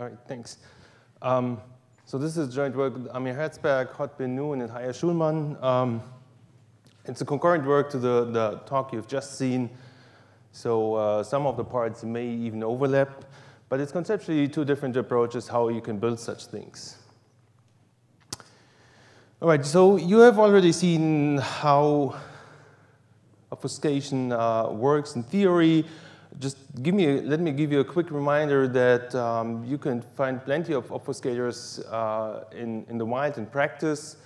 All right, thanks. Um, so this is joint work with Amir Herzberg, Hod Bin Noon, and Haya Shulman. Um, it's a concurrent work to the, the talk you've just seen. So uh, some of the parts may even overlap, but it's conceptually two different approaches how you can build such things. All right, so you have already seen how obfuscation uh, works in theory. Just give me let me give you a quick reminder that um, you can find plenty of obfuscators uh, in, in the wild in practice,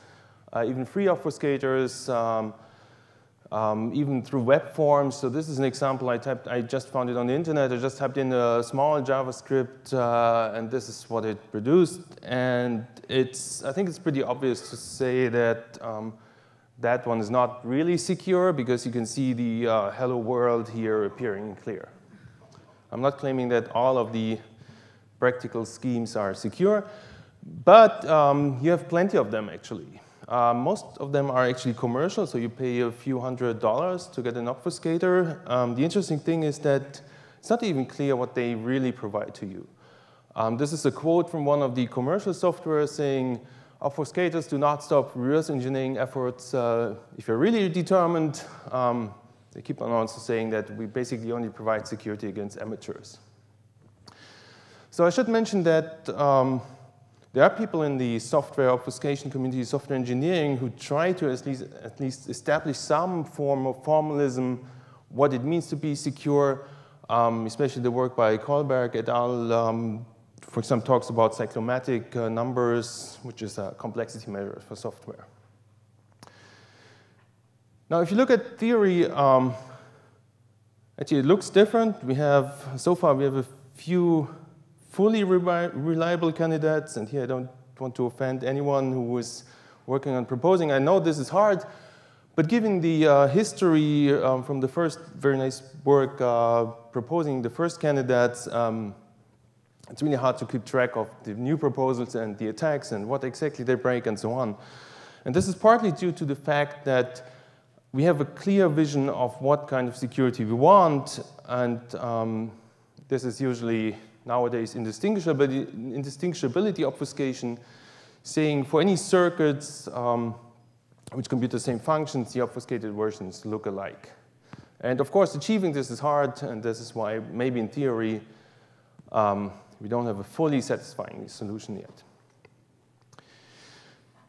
uh, even free obfuscators. Um, um, even through web forms. So this is an example I typed, I just found it on the internet. I just typed in a small JavaScript, uh, and this is what it produced. And it's, I think it's pretty obvious to say that um, that one is not really secure because you can see the uh, hello world here appearing clear. I'm not claiming that all of the practical schemes are secure, but um, you have plenty of them actually. Uh, most of them are actually commercial, so you pay a few hundred dollars to get an obfuscator. Um, the interesting thing is that it's not even clear what they really provide to you. Um, this is a quote from one of the commercial software saying, obfuscators do not stop reverse engineering efforts. Uh, if you're really determined, um, they keep on also saying that we basically only provide security against amateurs. So I should mention that um, there are people in the software obfuscation community, software engineering, who try to at least, at least establish some form of formalism, what it means to be secure, um, especially the work by Collberg et al. Um, for example, talks about cyclomatic uh, numbers, which is a complexity measure for software. Now, if you look at theory, um, actually it looks different. We have, so far, we have a few fully reliable candidates, and here I don't want to offend anyone who is working on proposing. I know this is hard, but given the uh, history um, from the first very nice work uh, proposing the first candidates, um, it's really hard to keep track of the new proposals and the attacks and what exactly they break and so on. And this is partly due to the fact that we have a clear vision of what kind of security we want, and um, this is usually nowadays indistinguishability, indistinguishability obfuscation, saying for any circuits um, which compute the same functions, the obfuscated versions look alike. And of course, achieving this is hard, and this is why maybe in theory, um, we don't have a fully satisfying solution yet.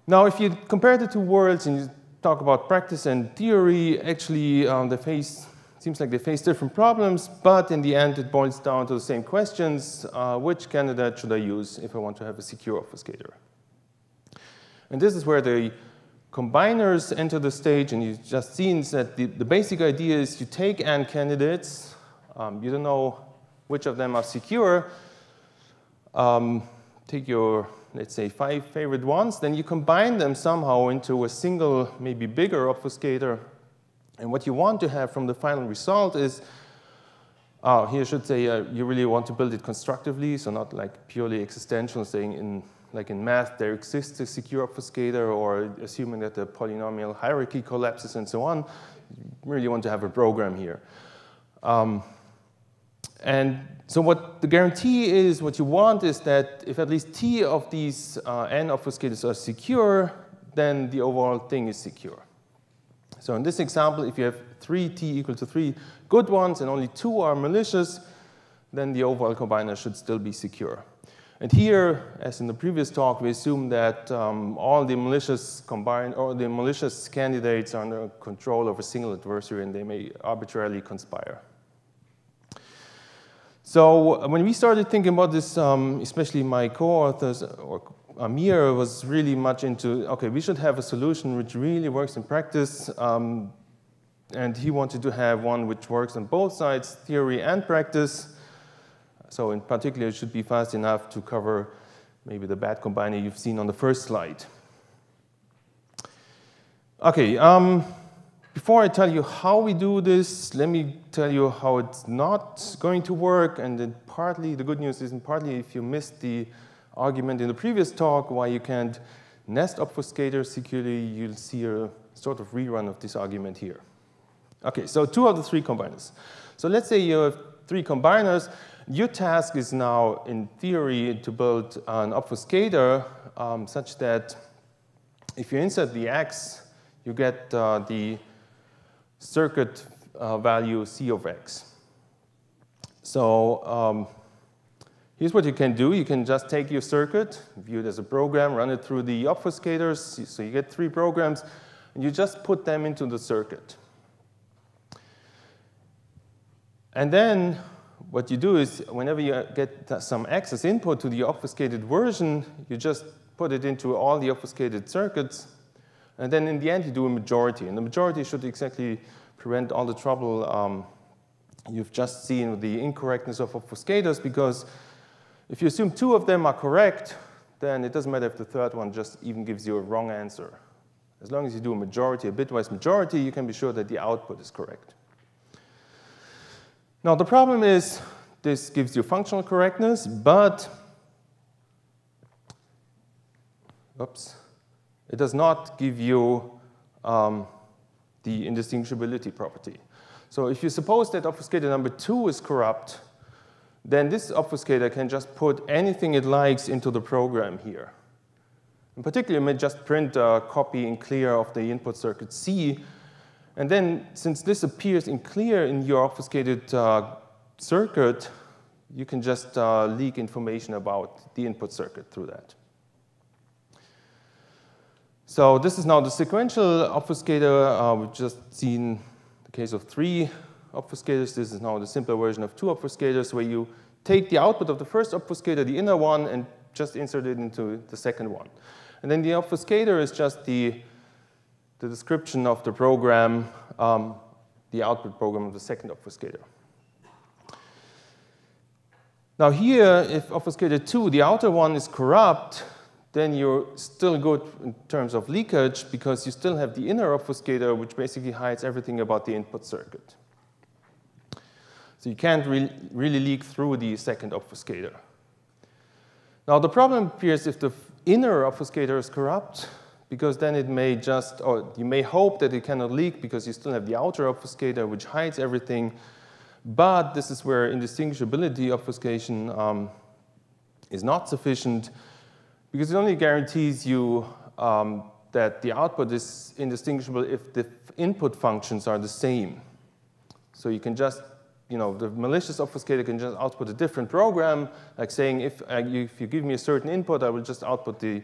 Now, if you compare the two worlds and you talk about practice and theory, actually um, they face seems like they face different problems, but in the end, it boils down to the same questions. Uh, which candidate should I use if I want to have a secure obfuscator? And this is where the combiners enter the stage, and you've just seen that the, the basic idea is you take n candidates, um, you don't know which of them are secure, um, take your, let's say, five favorite ones, then you combine them somehow into a single, maybe bigger obfuscator and what you want to have from the final result is, oh, here should say uh, you really want to build it constructively, so not like purely existential, saying in like in math there exists a secure obfuscator or assuming that the polynomial hierarchy collapses and so on. You really want to have a program here. Um, and so what the guarantee is, what you want is that if at least t of these uh, n obfuscators are secure, then the overall thing is secure. So in this example, if you have three t equal to 3 good ones and only two are malicious, then the overall combiner should still be secure. And here, as in the previous talk, we assume that um, all the malicious combine or the malicious candidates are under control of a single adversary and they may arbitrarily conspire. So when we started thinking about this, um, especially my co-authors or Amir was really much into, okay, we should have a solution which really works in practice. Um, and he wanted to have one which works on both sides, theory and practice. So in particular, it should be fast enough to cover maybe the bad combiner you've seen on the first slide. Okay, um, before I tell you how we do this, let me tell you how it's not going to work. And then partly, the good news is, and partly if you missed the argument in the previous talk why you can't nest obfuscator securely, you'll see a sort of rerun of this argument here. Okay, so two of the three combiners. So let's say you have three combiners, Your task is now, in theory, to build an obfuscator um, such that if you insert the x, you get uh, the circuit uh, value C of x. So um, here's what you can do. You can just take your circuit, view it as a program, run it through the obfuscators. So you get three programs, and you just put them into the circuit. And then what you do is whenever you get some access input to the obfuscated version, you just put it into all the obfuscated circuits. And then in the end, you do a majority. And the majority should exactly prevent all the trouble um, you've just seen with the incorrectness of obfuscators, because if you assume two of them are correct, then it doesn't matter if the third one just even gives you a wrong answer. As long as you do a majority, a bitwise majority, you can be sure that the output is correct. Now, the problem is this gives you functional correctness, but oops, it does not give you um, the indistinguishability property. So if you suppose that obfuscator number two is corrupt, then this obfuscator can just put anything it likes into the program here. In particular, it may just print a copy in clear of the input circuit C, and then, since this appears in clear in your obfuscated uh, circuit, you can just uh, leak information about the input circuit through that. So this is now the sequential obfuscator. Uh, we've just seen the case of three obfuscators. This is now the simpler version of two obfuscators, where you take the output of the first obfuscator, the inner one, and just insert it into the second one. And then the obfuscator is just the the description of the program, um, the output program of the second obfuscator. Now here, if obfuscator 2, the outer one, is corrupt, then you're still good in terms of leakage because you still have the inner obfuscator, which basically hides everything about the input circuit. So you can't re really leak through the second obfuscator. Now the problem appears if the inner obfuscator is corrupt, because then it may just, or you may hope that it cannot leak because you still have the outer obfuscator which hides everything. But this is where indistinguishability obfuscation um, is not sufficient because it only guarantees you um, that the output is indistinguishable if the input functions are the same. So you can just, you know, the malicious obfuscator can just output a different program, like saying if, uh, you, if you give me a certain input, I will just output the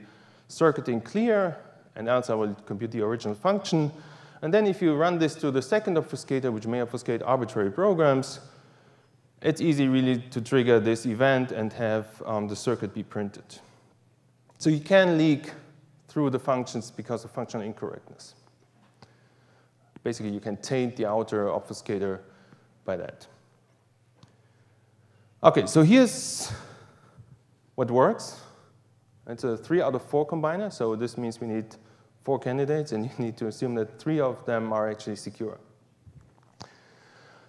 circuit in clear, and else I will compute the original function. And then if you run this to the second obfuscator, which may obfuscate arbitrary programs, it's easy really to trigger this event and have um, the circuit be printed. So you can leak through the functions because of functional incorrectness. Basically, you can taint the outer obfuscator by that. OK, so here's what works. It's a three out of four combiner, so this means we need four candidates, and you need to assume that three of them are actually secure.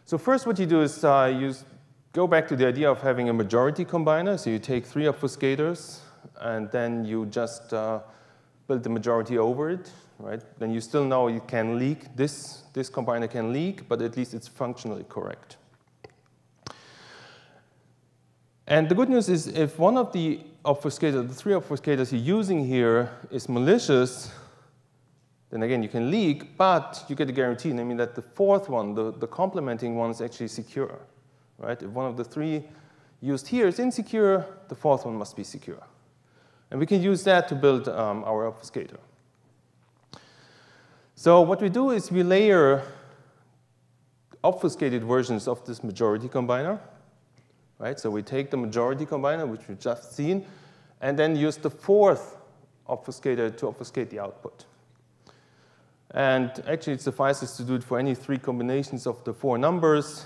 So first what you do is uh, you go back to the idea of having a majority combiner. So you take three obfuscators, and then you just uh, build the majority over it. Right? Then you still know you can leak. This, this combiner can leak, but at least it's functionally correct. And the good news is if one of the obfuscators, the three obfuscators you're using here is malicious, then again, you can leak, but you get a guarantee, namely that the fourth one, the, the complementing one, is actually secure. Right? If one of the three used here is insecure, the fourth one must be secure. And we can use that to build um, our obfuscator. So what we do is we layer obfuscated versions of this majority combiner. Right? So we take the majority combiner, which we've just seen, and then use the fourth obfuscator to obfuscate the output. And actually, it suffices to do it for any three combinations of the four numbers.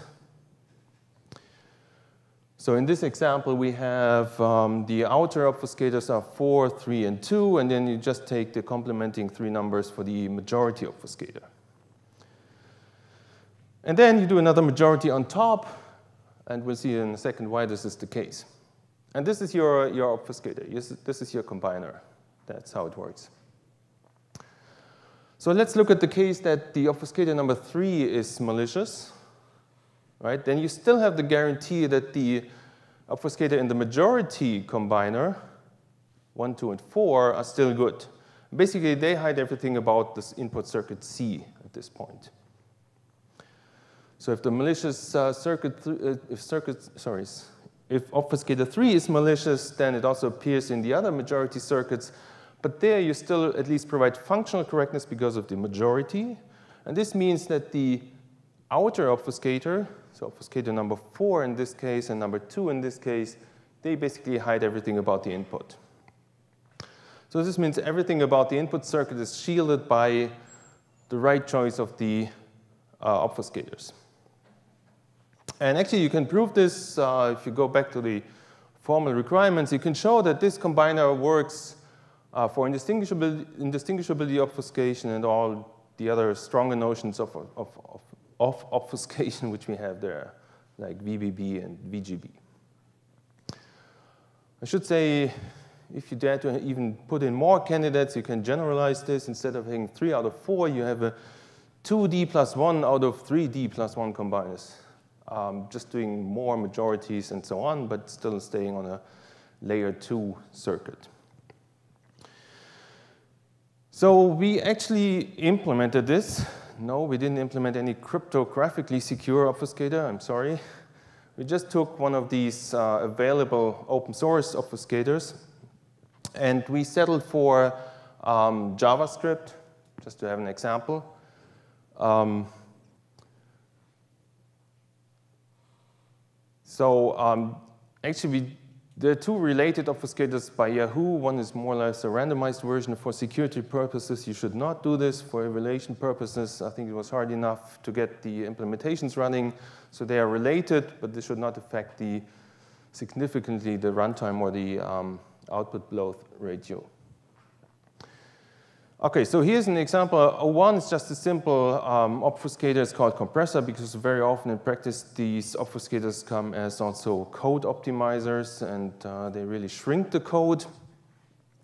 So in this example, we have um, the outer obfuscators are 4, 3, and 2, and then you just take the complementing three numbers for the majority obfuscator. And then you do another majority on top, and we'll see in a second why this is the case. And this is your, your obfuscator. This is your combiner. That's how it works. So let's look at the case that the obfuscator number three is malicious, right? Then you still have the guarantee that the obfuscator in the majority combiner, 1, 2, and 4, are still good. Basically, they hide everything about this input circuit C at this point. So if the malicious uh, circuit, uh, if circuit, sorry, if obfuscator 3 is malicious, then it also appears in the other majority circuits. But there you still at least provide functional correctness because of the majority. And this means that the outer obfuscator, so obfuscator number 4 in this case and number 2 in this case, they basically hide everything about the input. So this means everything about the input circuit is shielded by the right choice of the uh, obfuscators. And actually, you can prove this uh, if you go back to the formal requirements. You can show that this combiner works uh, for indistinguishability, indistinguishability obfuscation and all the other stronger notions of, of, of, of obfuscation which we have there, like VBB and VGB. I should say, if you dare to even put in more candidates, you can generalize this. Instead of having three out of four, you have a 2D plus one out of 3D plus one combiners um, just doing more majorities and so on, but still staying on a layer two circuit. So we actually implemented this. No, we didn't implement any cryptographically secure obfuscator, I'm sorry. We just took one of these uh, available open source obfuscators and we settled for um, JavaScript, just to have an example. Um, So um, actually, we, are two related obfuscators by Yahoo. One is more or less a randomized version. For security purposes, you should not do this. For evaluation purposes, I think it was hard enough to get the implementations running. So they are related, but this should not affect the significantly the runtime or the um, output bloat ratio. Okay, so here's an example. O1 is just a simple um, obfuscator. It's called compressor because very often in practice these obfuscators come as also code optimizers and uh, they really shrink the code.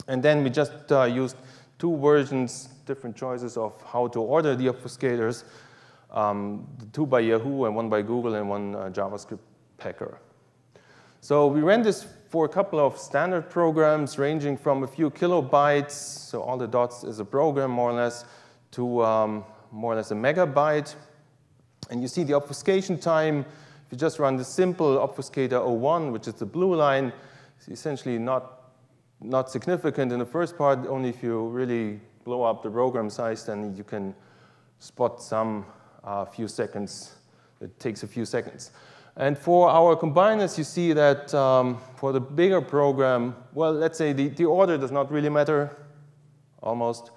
And then we just uh, used two versions, different choices of how to order the obfuscators, um, two by Yahoo and one by Google and one uh, JavaScript packer. So we ran this for a couple of standard programs ranging from a few kilobytes, so all the dots is a program more or less, to um, more or less a megabyte. And you see the obfuscation time, if you just run the simple obfuscator O1, which is the blue line, it's essentially not, not significant in the first part, only if you really blow up the program size, then you can spot some uh, few seconds, it takes a few seconds. And for our combiners, you see that um, for the bigger program, well, let's say the, the order does not really matter, almost.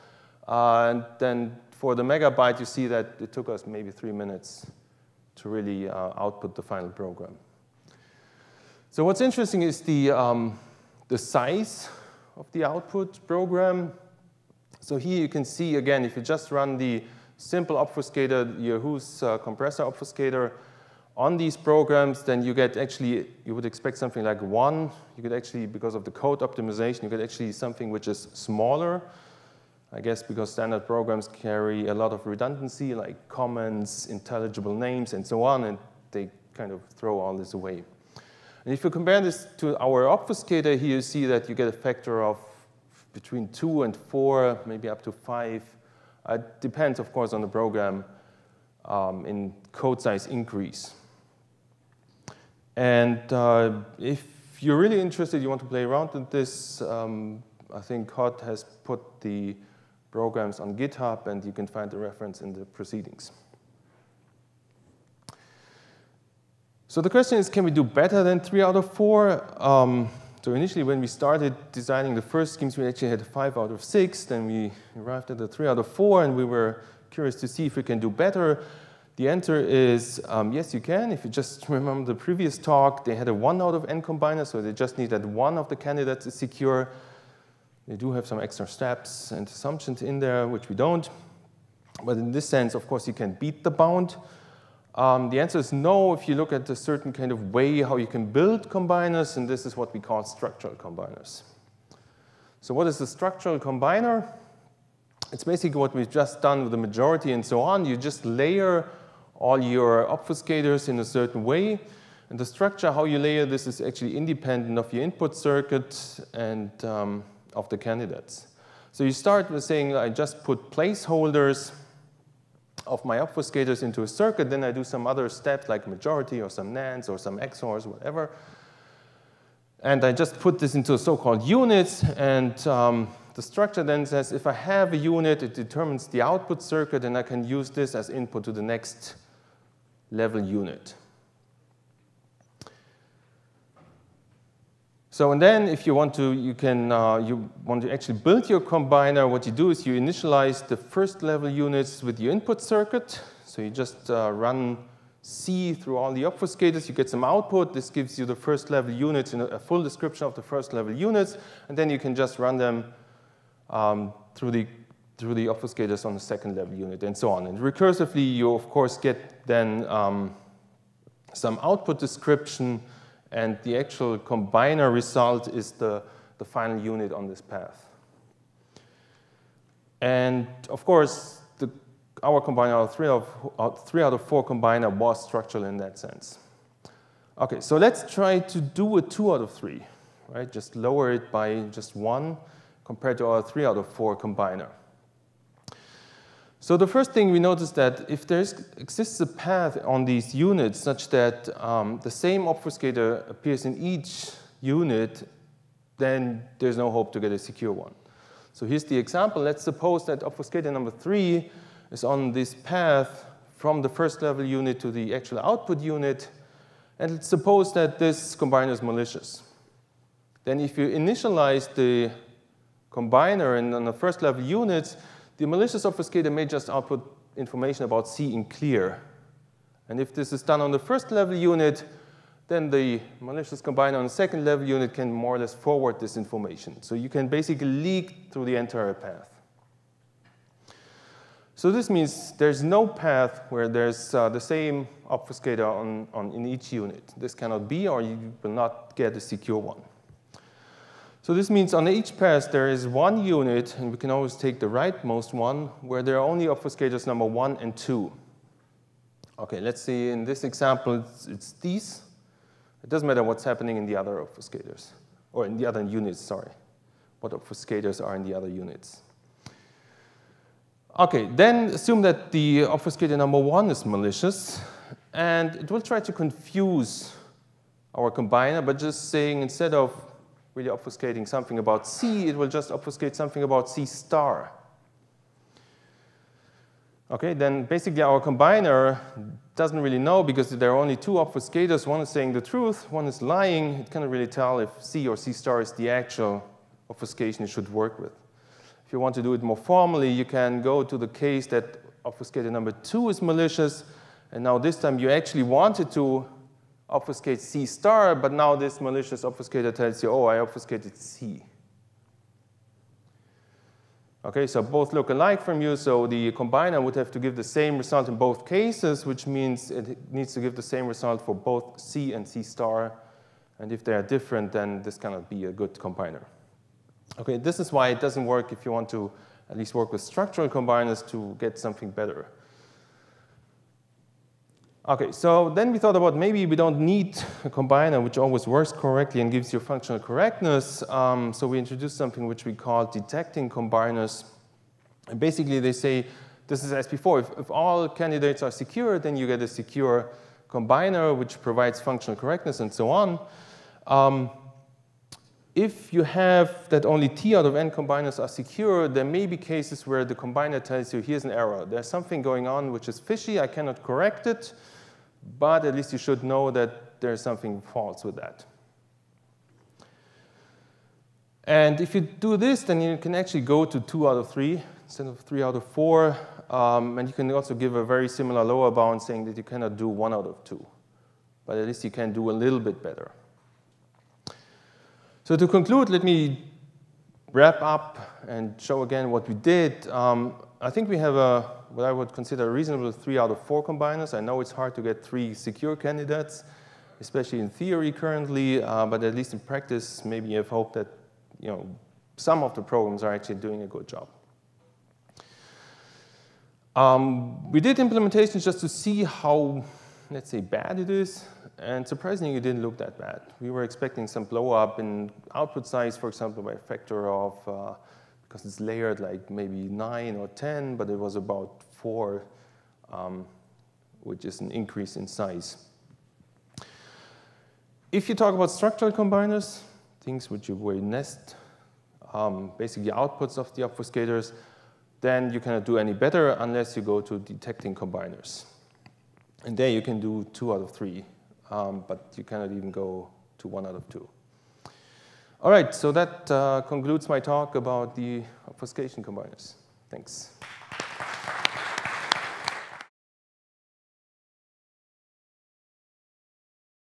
Uh, and then for the megabyte, you see that it took us maybe three minutes to really uh, output the final program. So what's interesting is the, um, the size of the output program. So here you can see, again, if you just run the simple obfuscator, Yahoo's uh, compressor obfuscator, on these programs, then you get actually, you would expect something like one. You could actually, because of the code optimization, you get actually something which is smaller. I guess because standard programs carry a lot of redundancy, like comments, intelligible names, and so on, and they kind of throw all this away. And if you compare this to our obfuscator, here you see that you get a factor of between two and four, maybe up to five. It depends, of course, on the program um, in code size increase. And uh, if you're really interested, you want to play around with this, um, I think Hod has put the programs on GitHub, and you can find the reference in the proceedings. So the question is, can we do better than three out of four? Um, so initially, when we started designing the first schemes, we actually had five out of six. Then we arrived at the three out of four, and we were curious to see if we can do better. The answer is um, yes, you can. If you just remember the previous talk, they had a one out of n combiner, so they just need that one of the candidates is secure. They do have some extra steps and assumptions in there, which we don't. But in this sense, of course, you can beat the bound. Um, the answer is no if you look at a certain kind of way how you can build combiners, and this is what we call structural combiners. So what is the structural combiner? It's basically what we've just done with the majority and so on. You just layer all your obfuscators in a certain way. And the structure, how you layer this, is actually independent of your input circuit and um, of the candidates. So you start with saying, I just put placeholders of my obfuscators into a circuit, then I do some other steps like majority or some NANDs or some XORs, whatever. And I just put this into so-called units, and um, the structure then says if I have a unit, it determines the output circuit, and I can use this as input to the next level unit. So and then if you want to, you can, uh, you want to actually build your combiner, what you do is you initialize the first level units with your input circuit. So you just uh, run C through all the obfuscators, you get some output. This gives you the first level units and a full description of the first level units. And then you can just run them um, through, the, through the obfuscators on the second level unit and so on. And recursively, you of course get then um, some output description and the actual combiner result is the, the final unit on this path. And of course, the, our combiner, three, of, three out of four combiner was structural in that sense. Okay, so let's try to do a two out of three, right? Just lower it by just one compared to our three out of four combiner. So the first thing we notice that if there exists a path on these units such that um, the same obfuscator appears in each unit, then there's no hope to get a secure one. So here's the example. Let's suppose that obfuscator number three is on this path from the first level unit to the actual output unit. And let's suppose that this combiner is malicious. Then if you initialize the combiner and on the first level units, the malicious obfuscator may just output information about C in clear. And if this is done on the first level unit, then the malicious combiner on the second level unit can more or less forward this information. So you can basically leak through the entire path. So this means there's no path where there's uh, the same obfuscator on, on, in each unit. This cannot be, or you will not get a secure one. So this means on each pass there is one unit, and we can always take the rightmost one, where there are only obfuscators number one and two. Okay, let's see, in this example, it's, it's these. It doesn't matter what's happening in the other obfuscators, or in the other units, sorry. What obfuscators are in the other units. Okay, then assume that the obfuscator number one is malicious, and it will try to confuse our combiner by just saying instead of really obfuscating something about C, it will just obfuscate something about C star. Okay, then basically our combiner doesn't really know because there are only two obfuscators. One is saying the truth, one is lying. It cannot really tell if C or C star is the actual obfuscation it should work with. If you want to do it more formally, you can go to the case that obfuscator number two is malicious, and now this time you actually wanted to obfuscate C star, but now this malicious obfuscator tells you, oh, I obfuscated C. Okay, so both look alike from you, so the combiner would have to give the same result in both cases, which means it needs to give the same result for both C and C star. And if they are different, then this cannot be a good combiner. Okay, this is why it doesn't work if you want to at least work with structural combiners to get something better. Okay, so then we thought about maybe we don't need a combiner which always works correctly and gives you functional correctness. Um, so we introduced something which we call detecting combiners. And basically they say, this is as before, if, if all candidates are secure, then you get a secure combiner which provides functional correctness and so on. Um, if you have that only t out of n combiners are secure, there may be cases where the combiner tells you, here's an error. There's something going on which is fishy, I cannot correct it but at least you should know that there's something false with that. And if you do this, then you can actually go to 2 out of 3 instead of 3 out of 4. Um, and you can also give a very similar lower bound saying that you cannot do 1 out of 2. But at least you can do a little bit better. So to conclude, let me wrap up and show again what we did. Um, I think we have a what I would consider a reasonable three out of four combiners. I know it's hard to get three secure candidates, especially in theory currently, uh, but at least in practice, maybe you have hope that you know, some of the programs are actually doing a good job. Um, we did implementations just to see how, let's say, bad it is. and surprisingly, it didn't look that bad. We were expecting some blow up in output size, for example, by a factor of, uh, because it's layered like maybe 9 or 10, but it was about 4, um, which is an increase in size. If you talk about structural combiners, things which you will nest, um, basically outputs of the obfuscators, then you cannot do any better unless you go to detecting combiners. And there you can do two out of three, um, but you cannot even go to one out of two. All right, so that uh, concludes my talk about the obfuscation combiners. Thanks.